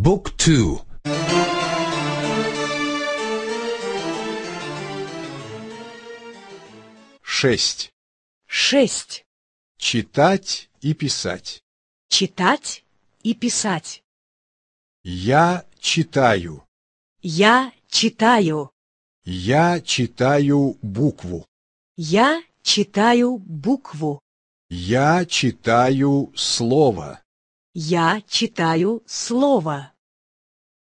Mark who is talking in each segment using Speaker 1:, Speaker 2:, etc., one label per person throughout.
Speaker 1: Book
Speaker 2: 2
Speaker 3: 6.
Speaker 2: Читать и писать.
Speaker 3: Читать и писать.
Speaker 2: Я читаю.
Speaker 3: Я читаю.
Speaker 2: Я читаю букву.
Speaker 3: Я читаю букву.
Speaker 2: Я читаю слово.
Speaker 3: Я читаю слово.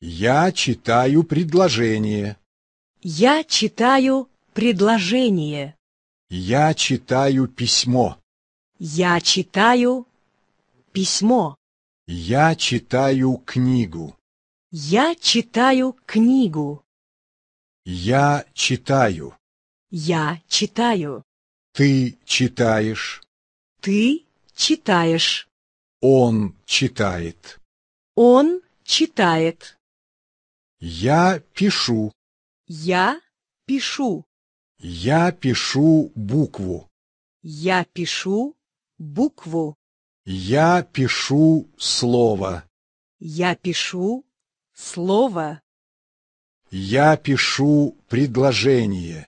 Speaker 2: Я читаю предложение.
Speaker 3: Я читаю предложение.
Speaker 2: Я читаю письмо.
Speaker 3: Я читаю письмо.
Speaker 2: Я читаю книгу.
Speaker 3: Я читаю книгу.
Speaker 2: Я читаю.
Speaker 3: Я читаю.
Speaker 2: Ты читаешь.
Speaker 3: Ты читаешь.
Speaker 2: Он читает.
Speaker 3: Он читает.
Speaker 2: Я пишу.
Speaker 3: Я пишу.
Speaker 2: Я пишу букву.
Speaker 3: Я пишу букву.
Speaker 2: Я пишу слово.
Speaker 3: Я пишу слово.
Speaker 2: Я пишу предложение.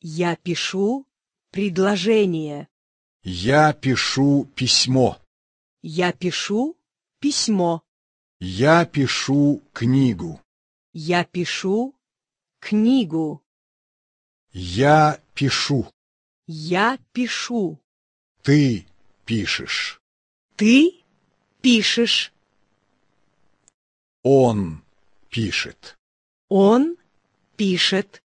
Speaker 3: Я пишу предложение.
Speaker 2: Я пишу письмо.
Speaker 3: Я пишу письмо.
Speaker 2: Я пишу книгу.
Speaker 3: Я пишу книгу.
Speaker 2: Я пишу.
Speaker 3: Я пишу.
Speaker 2: Ты пишешь.
Speaker 3: Ты пишешь.
Speaker 2: Он пишет.
Speaker 3: Он пишет.